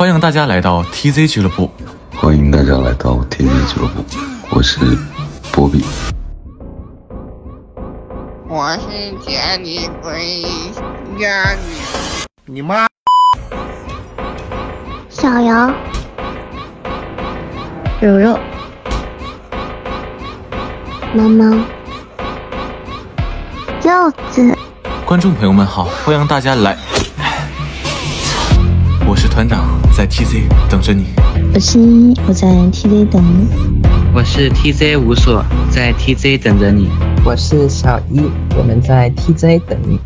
欢迎大家来到 TZ 俱乐部。欢迎大家来到 TZ 俱乐部，我是波比。我是家里龟，家里你妈！小杨，柔柔，猫猫，柚子。观众朋友们好，欢迎大家来。我是团长，在 TZ 等着你。我是依依，我在 TZ 等你。我是 TZ 无所，在 TZ 等着你。我是小一，我们在 TZ 等你。